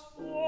gospel.